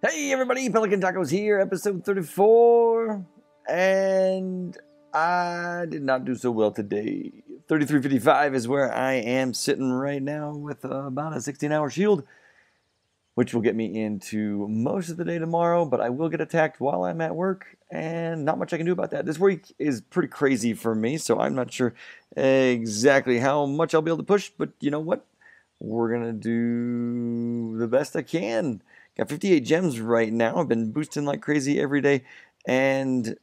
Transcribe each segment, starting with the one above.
Hey everybody, Pelican Tacos here, episode 34. And I did not do so well today. 3355 is where I am sitting right now with about a 16 hour shield, which will get me into most of the day tomorrow, but I will get attacked while I'm at work, and not much I can do about that. This week is pretty crazy for me, so I'm not sure exactly how much I'll be able to push, but you know what? We're going to do the best I can. Got 58 gems right now. I've been boosting like crazy every day. And,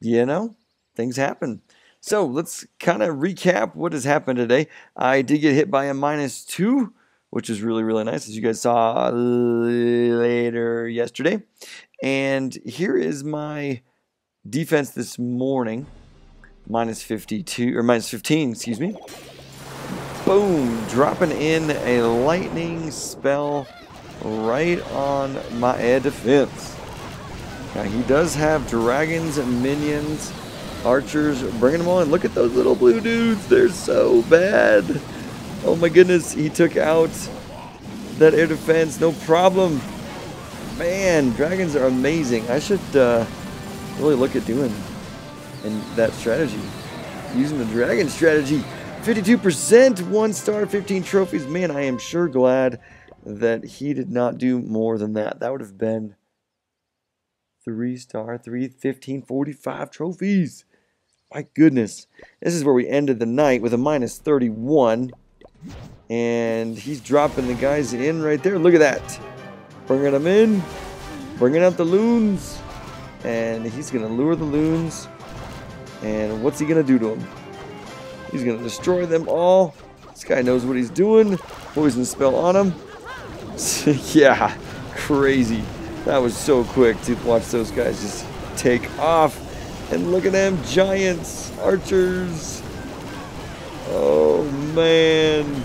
you know, things happen. So let's kind of recap what has happened today. I did get hit by a minus two, which is really, really nice, as you guys saw later yesterday. And here is my defense this morning minus 52, or minus 15, excuse me. Boom, dropping in a lightning spell right on my air defense. Now he does have dragons and minions, archers, bringing them on. Look at those little blue dudes, they're so bad. Oh my goodness, he took out that air defense, no problem. Man, dragons are amazing. I should uh, really look at doing in that strategy. Using the dragon strategy. 52%, one star, 15 trophies. Man, I am sure glad that he did not do more than that. That would have been three star, three, 15, 45 trophies. My goodness. This is where we ended the night with a minus 31. And he's dropping the guys in right there. Look at that. Bringing them in. Bringing out the loons. And he's going to lure the loons. And what's he going to do to them? He's going to destroy them all. This guy knows what he's doing. Poison spell on him. yeah, crazy. That was so quick to watch those guys just take off. And look at them, giants, archers. Oh, man.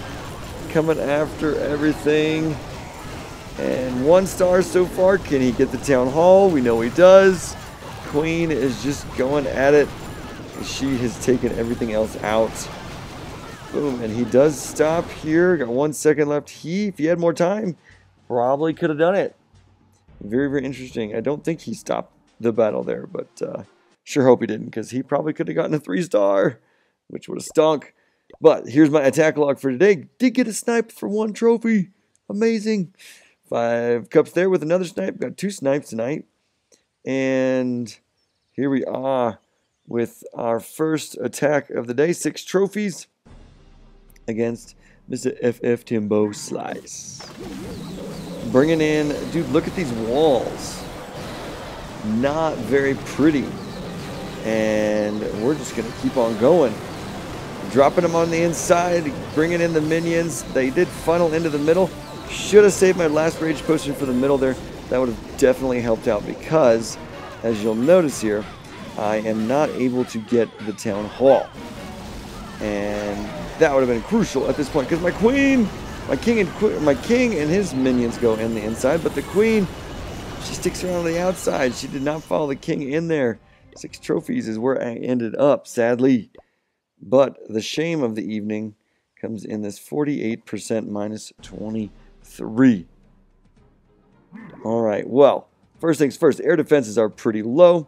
Coming after everything. And one star so far. Can he get the town hall? We know he does. Queen is just going at it. She has taken everything else out. Boom, and he does stop here. Got one second left. He, if he had more time, probably could have done it. Very, very interesting. I don't think he stopped the battle there, but uh, sure hope he didn't, because he probably could have gotten a three star, which would have stunk. But here's my attack log for today. Did get a snipe for one trophy. Amazing. Five cups there with another snipe. Got two snipes tonight. And here we are with our first attack of the day. Six trophies against Mr. FF Timbo Slice. Bringing in, dude, look at these walls. Not very pretty. And we're just going to keep on going. Dropping them on the inside, bringing in the minions. They did funnel into the middle. Should have saved my last rage potion for the middle there. That would have definitely helped out because, as you'll notice here, I am not able to get the town hall. And that would have been crucial at this point because my queen, my king and my king and his minions go in the inside, but the queen, she sticks around on the outside. She did not follow the king in there. Six trophies is where I ended up, sadly. But the shame of the evening comes in this 48% minus 23. All right, well, first things first, air defenses are pretty low.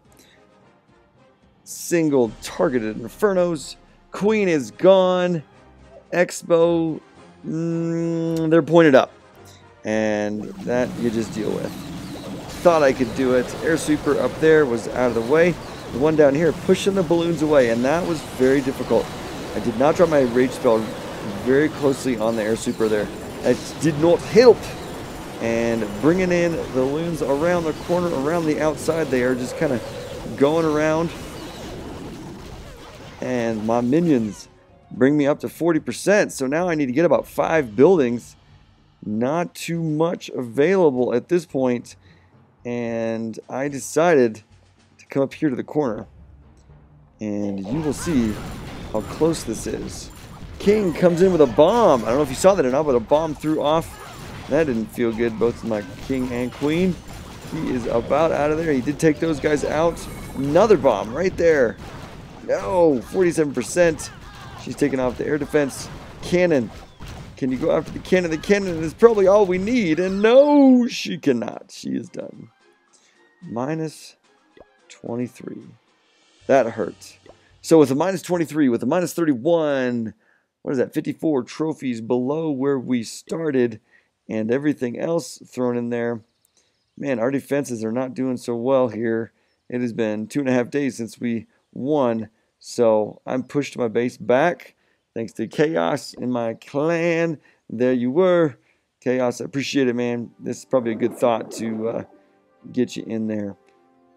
Single targeted infernos. Queen is gone. X-Bow, mm, they're pointed up. And that you just deal with. Thought I could do it. Air sweeper up there was out of the way. The one down here pushing the balloons away, and that was very difficult. I did not drop my rage spell very closely on the air sweeper there. It did not help. And bringing in the loons around the corner, around the outside, they are just kind of going around. And my minions bring me up to 40%. So now I need to get about five buildings. Not too much available at this point. And I decided to come up here to the corner. And you will see how close this is. King comes in with a bomb. I don't know if you saw that or not, but a bomb threw off. That didn't feel good, both my king and queen. He is about out of there. He did take those guys out. Another bomb right there. No, 47%. She's taking off the air defense. Cannon. Can you go after the cannon? The cannon is probably all we need. And no, she cannot. She is done. Minus 23. That hurts. So with a minus 23, with a minus 31, what is that, 54 trophies below where we started, and everything else thrown in there. Man, our defenses are not doing so well here. It has been two and a half days since we won, so I'm pushed my base back. Thanks to Chaos in my clan. There you were. Chaos, I appreciate it, man. This is probably a good thought to uh, get you in there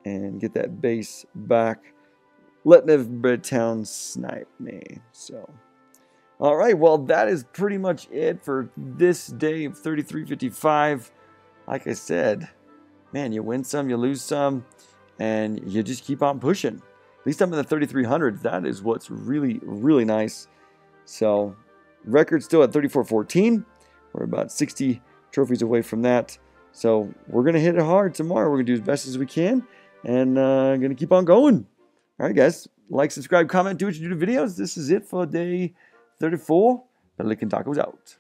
and get that base back. Let Town snipe me. So. All right, well, that is pretty much it for this day of 3355. Like I said, man, you win some, you lose some, and you just keep on pushing. Least I'm in the 3300s. That is what's really, really nice. So, record still at 3414. We're about 60 trophies away from that. So, we're going to hit it hard tomorrow. We're going to do as best as we can, and uh, going to keep on going. All right, guys. Like, subscribe, comment, do what you do to videos. This is it for day 34. Pelican Tacos out.